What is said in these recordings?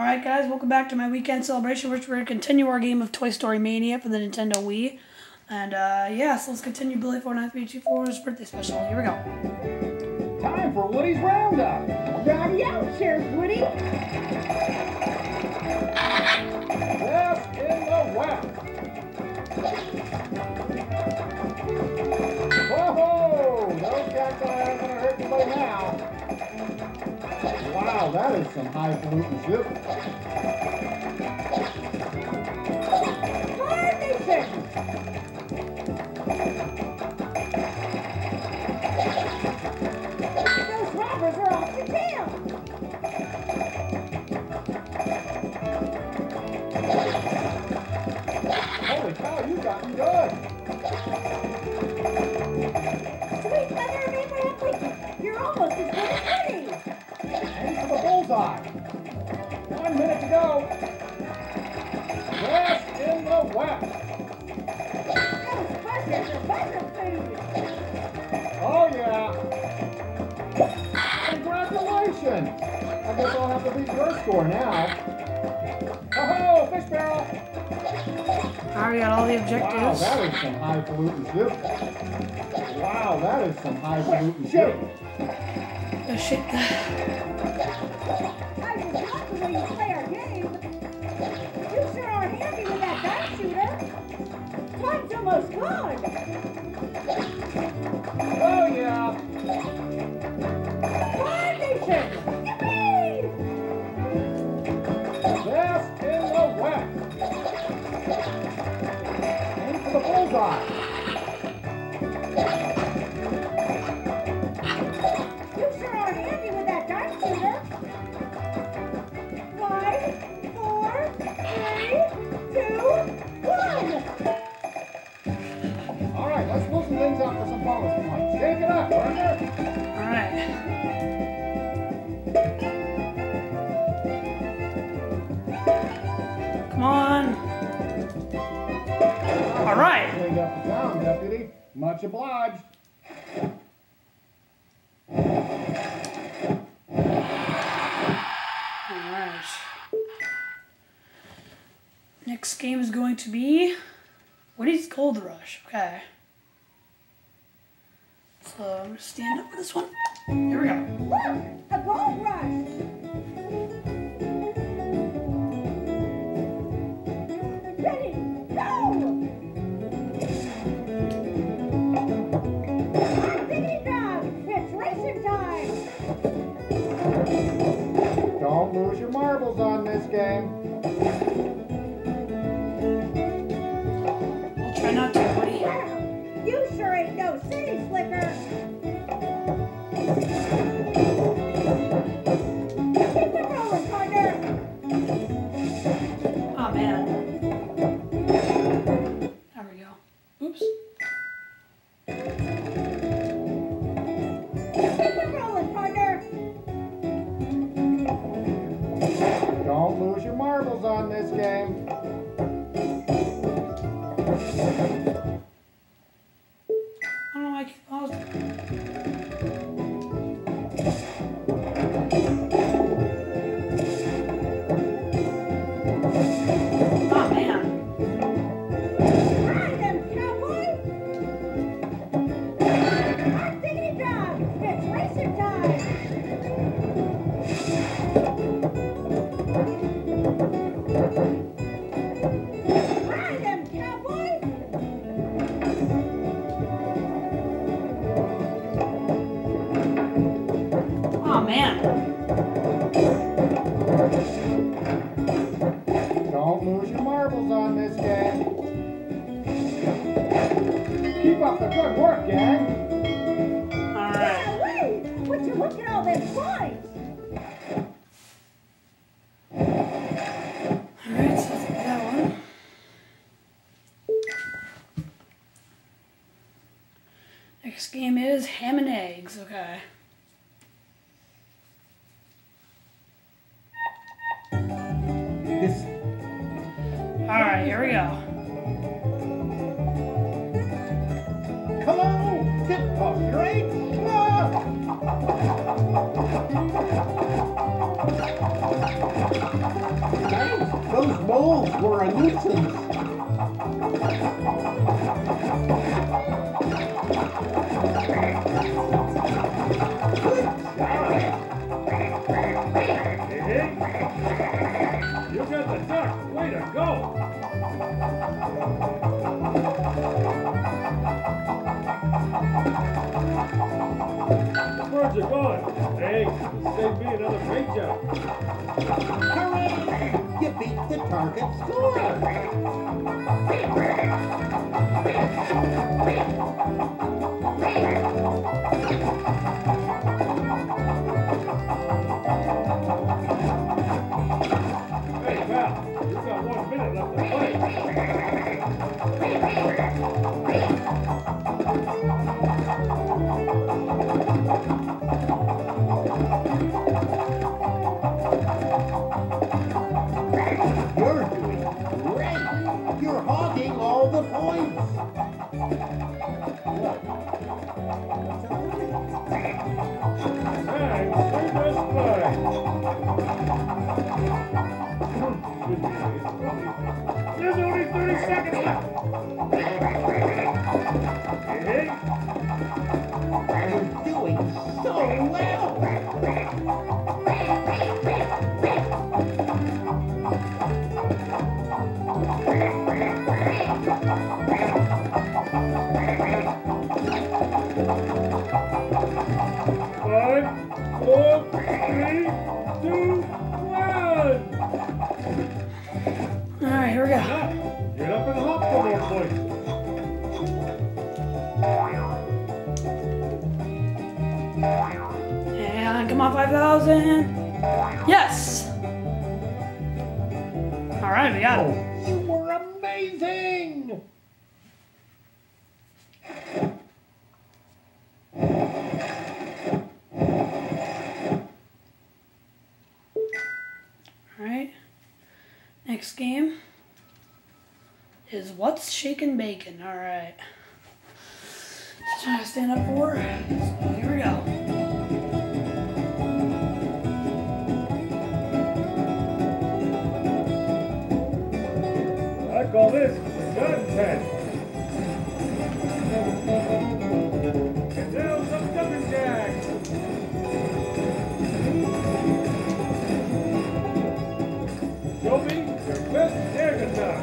Alright guys, welcome back to my weekend celebration, which we're going to continue our game of Toy Story Mania for the Nintendo Wii. And uh, yeah, so let's continue Billy 49324's birthday special. Here we go. Time for Woody's Roundup. Rowdy out, Sheriff Woody. Best in the West. That is some highfalutin. Carnation. Those robbers are off to jail. Holy cow, you good. Sweet of Abraham Lincoln. You're almost as good bullseye. One minute to go. Best in the West. Ghostbusters are buzzer food. Oh, yeah. Congratulations. I guess I'll have to beat your score now. Oh, fish barrel. I already got all the objectives. Wow, that is some highfalutin shit. Wow, that is some highfalutin shit. Oh, shit. I just love the play our game. You sure are handy with that gun shooter. Time's almost gone. Oh, yeah. Carnation. Yippee! Best in the West. Aim for the bullseye. Alright. Cleaned up the town, deputy. Much obliged. Alright. Next game is going to be Woody's Gold Rush. Okay. So I'm gonna stand up for this one. Here we go. Game is ham and eggs. Okay. Birds are gone. Thanks. This saved me another great job. Hooray! You beat the target score. There's 30 seconds left. Five, four, three, two, one. All right, here we go. 5,000. Yes. All right, we got it. Oh, you were amazing. All right. Next game is what's shaking bacon. All right. Just trying to stand up for. So here we go. I call this content. And now some jumping jacks. Show your best air guitar.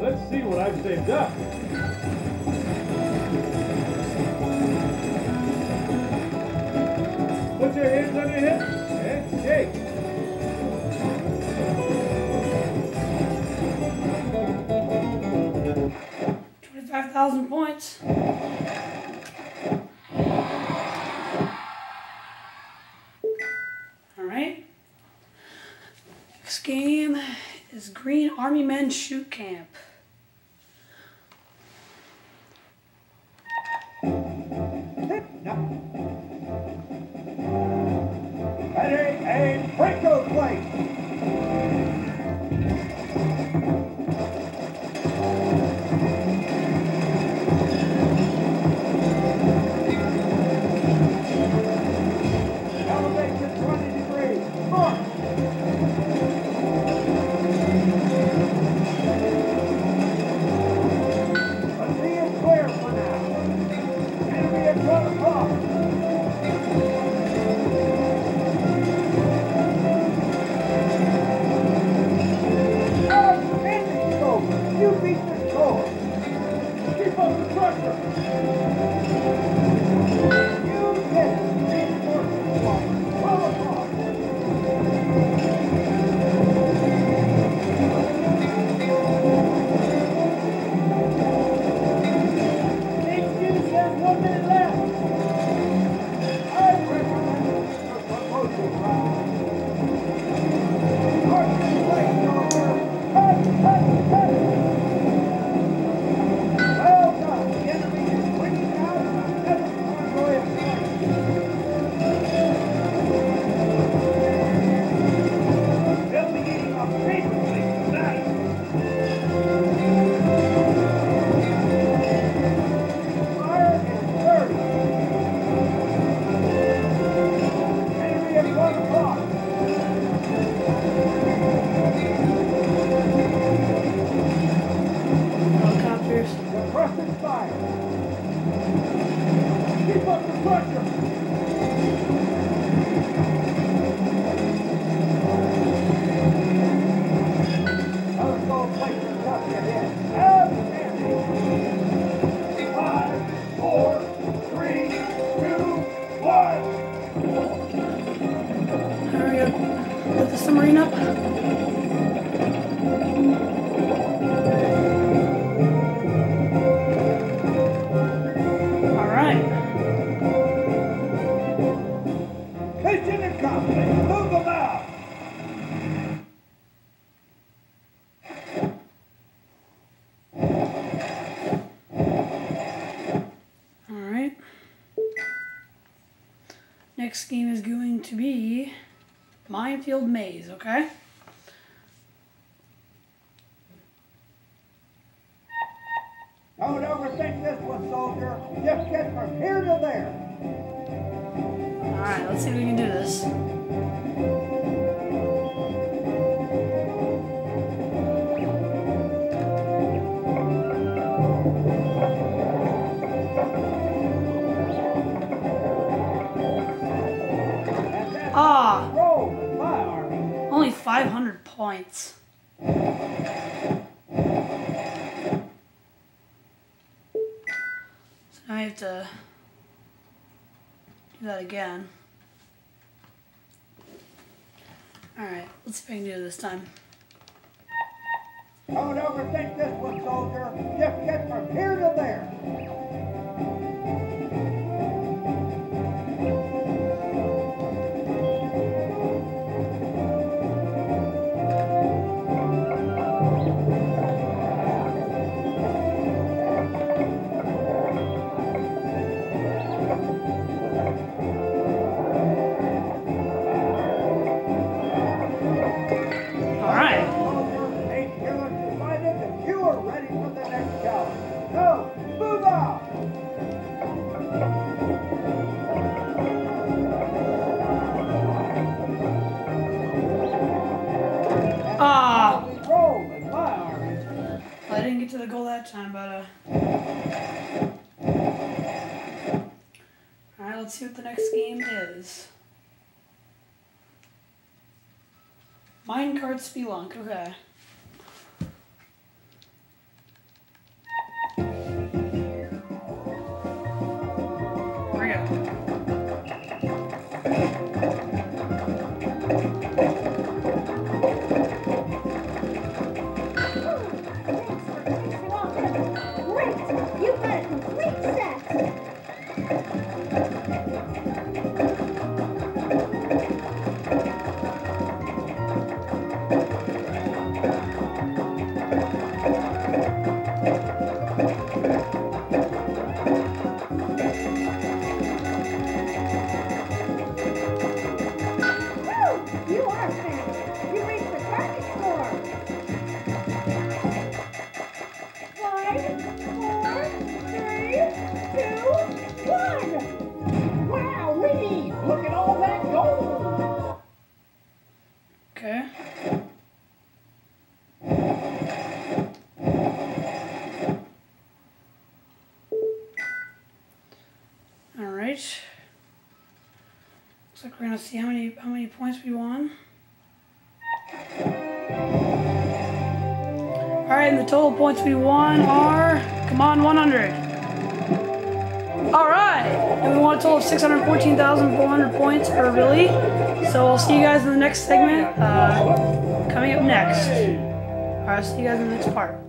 Let's see what I've saved up. Thousand points. All right. Next game is Green Army Men Shoot Camp. Ready and break those. Vamos, Next game is going to be Minefield Maze, okay? Don't overthink this one, soldier. Just get from here to there. All right, let's see if we can do this. Points. So now I have to do that again. Alright, let's see if I can do it this time. Don't overthink this one, soldier. Just get from here to there. The goal that time, but uh. Alright, let's see what the next game is. Minecart Spelunk, okay. Right. Looks like we're gonna see how many how many points we won. All right, and the total points we won are come on 100. All right, and we won a total of 614,400 points for Billy. So I'll see you guys in the next segment. Uh, coming up next. All right, I'll see you guys in the next part.